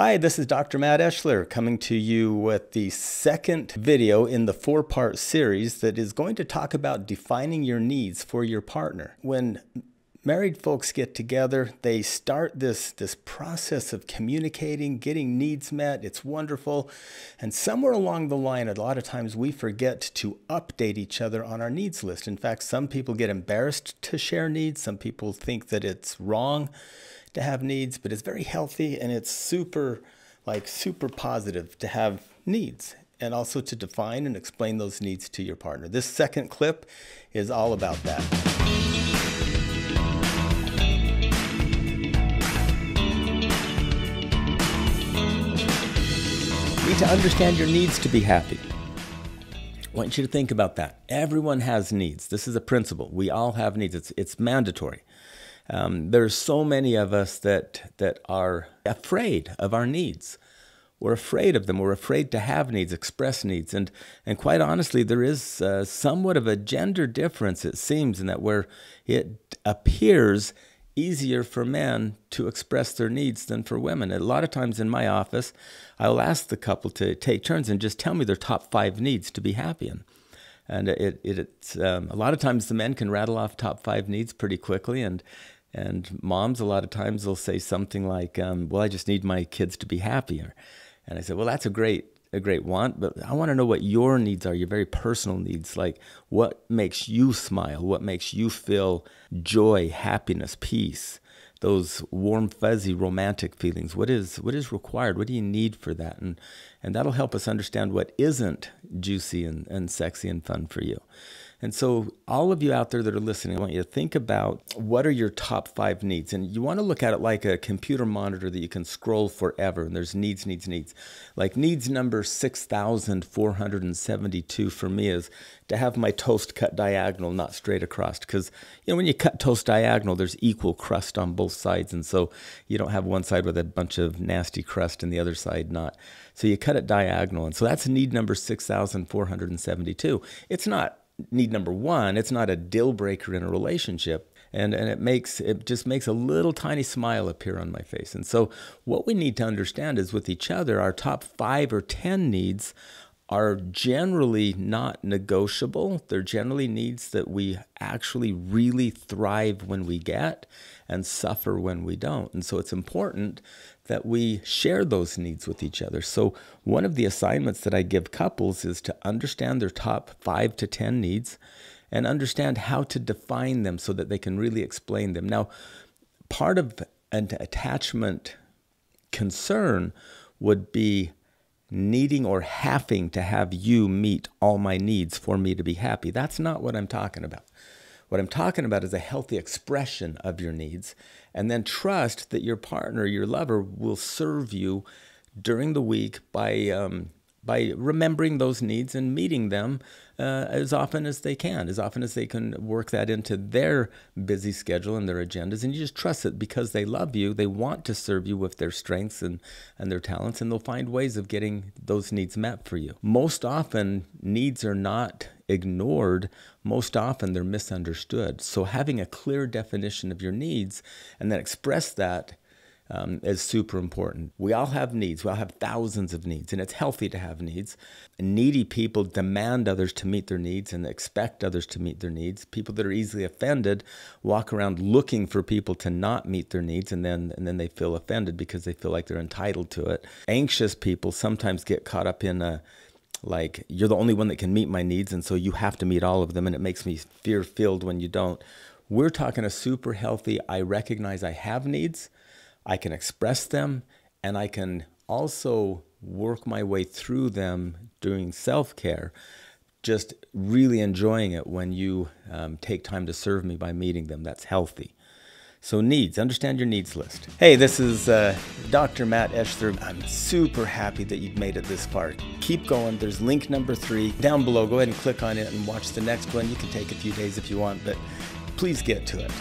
Hi, this is Dr. Matt Eschler coming to you with the second video in the four part series that is going to talk about defining your needs for your partner. When married folks get together, they start this, this process of communicating, getting needs met. It's wonderful. And somewhere along the line, a lot of times we forget to update each other on our needs list. In fact, some people get embarrassed to share needs, some people think that it's wrong to have needs, but it's very healthy and it's super, like, super positive to have needs and also to define and explain those needs to your partner. This second clip is all about that. To understand your needs to be happy. I want you to think about that. Everyone has needs. This is a principle. We all have needs. It's, it's mandatory. Um, there's so many of us that that are afraid of our needs. We're afraid of them. We're afraid to have needs, express needs, and and quite honestly, there is uh, somewhat of a gender difference. It seems in that where it appears easier for men to express their needs than for women. A lot of times in my office, I'll ask the couple to take turns and just tell me their top five needs to be happy in. And it, it it's um, a lot of times the men can rattle off top five needs pretty quickly, and and moms, a lot of times, they'll say something like, um, "Well, I just need my kids to be happier." And I said, "Well, that's a great a great want, but I want to know what your needs are, your very personal needs. Like what makes you smile, what makes you feel joy, happiness, peace." those warm, fuzzy, romantic feelings. What is what is required? What do you need for that? And and that'll help us understand what isn't juicy and, and sexy and fun for you. And so, all of you out there that are listening, I want you to think about what are your top five needs. And you want to look at it like a computer monitor that you can scroll forever. And there's needs, needs, needs. Like needs number 6,472 for me is to have my toast cut diagonal, not straight across. Because, you know, when you cut toast diagonal, there's equal crust on both sides. And so you don't have one side with a bunch of nasty crust and the other side not. So you cut it diagonal. And so that's need number 6,472. It's not need number one, it's not a deal breaker in a relationship. And, and it makes it just makes a little tiny smile appear on my face. And so what we need to understand is with each other, our top five or ten needs are generally not negotiable. They're generally needs that we actually really thrive when we get and suffer when we don't. And so it's important that we share those needs with each other. So, one of the assignments that I give couples is to understand their top five to 10 needs and understand how to define them so that they can really explain them. Now, part of an attachment concern would be needing or having to have you meet all my needs for me to be happy. That's not what I'm talking about. What I'm talking about is a healthy expression of your needs, and then trust that your partner, your lover, will serve you during the week by um, by remembering those needs and meeting them uh, as often as they can, as often as they can work that into their busy schedule and their agendas. And you just trust that because they love you, they want to serve you with their strengths and, and their talents, and they'll find ways of getting those needs met for you. Most often, needs are not ignored, most often they're misunderstood. So, having a clear definition of your needs and then express that um, is super important. We all have needs. We all have thousands of needs, and it's healthy to have needs. Needy people demand others to meet their needs and expect others to meet their needs. People that are easily offended walk around looking for people to not meet their needs, and then and then they feel offended because they feel like they're entitled to it. Anxious people sometimes get caught up in a like you're the only one that can meet my needs, and so you have to meet all of them, and it makes me fear filled when you don't. We're talking a super healthy. I recognize I have needs I can express them and I can also work my way through them doing self care, just really enjoying it when you um, take time to serve me by meeting them. That's healthy. So, needs, understand your needs list. Hey, this is uh, Dr. Matt Eschler. I'm super happy that you've made it this far. Keep going. There's link number three down below. Go ahead and click on it and watch the next one. You can take a few days if you want, but please get to it.